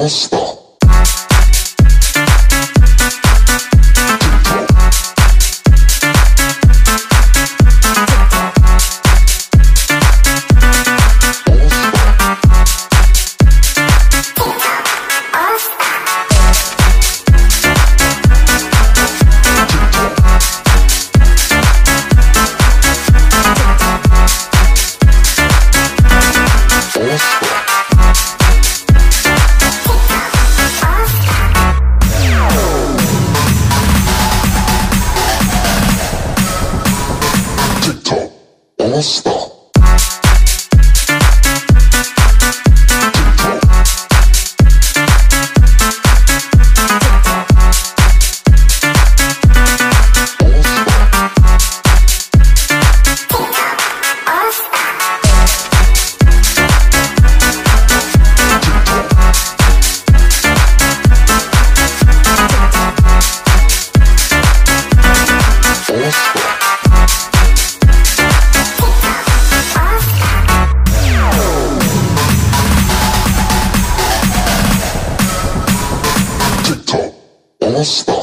Namaste. All stop. honest